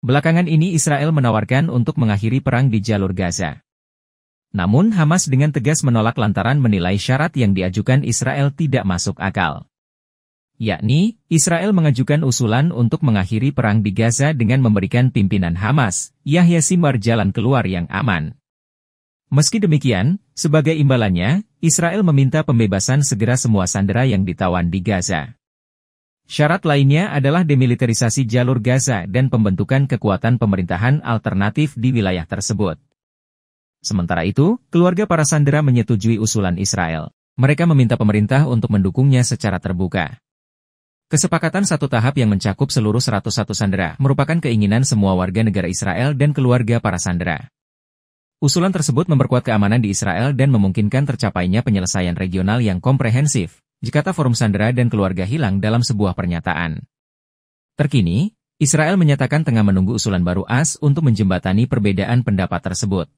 Belakangan ini Israel menawarkan untuk mengakhiri perang di jalur Gaza. Namun Hamas dengan tegas menolak lantaran menilai syarat yang diajukan Israel tidak masuk akal. Yakni, Israel mengajukan usulan untuk mengakhiri perang di Gaza dengan memberikan pimpinan Hamas, Yahya Simar jalan keluar yang aman. Meski demikian, sebagai imbalannya, Israel meminta pembebasan segera semua sandera yang ditawan di Gaza. Syarat lainnya adalah demilitarisasi jalur Gaza dan pembentukan kekuatan pemerintahan alternatif di wilayah tersebut. Sementara itu, keluarga para sandera menyetujui usulan Israel. Mereka meminta pemerintah untuk mendukungnya secara terbuka. Kesepakatan satu tahap yang mencakup seluruh 101 sandera merupakan keinginan semua warga negara Israel dan keluarga para sandera. Usulan tersebut memperkuat keamanan di Israel dan memungkinkan tercapainya penyelesaian regional yang komprehensif, Jakarta Forum Sandera dan keluarga hilang dalam sebuah pernyataan. Terkini, Israel menyatakan tengah menunggu usulan baru AS untuk menjembatani perbedaan pendapat tersebut.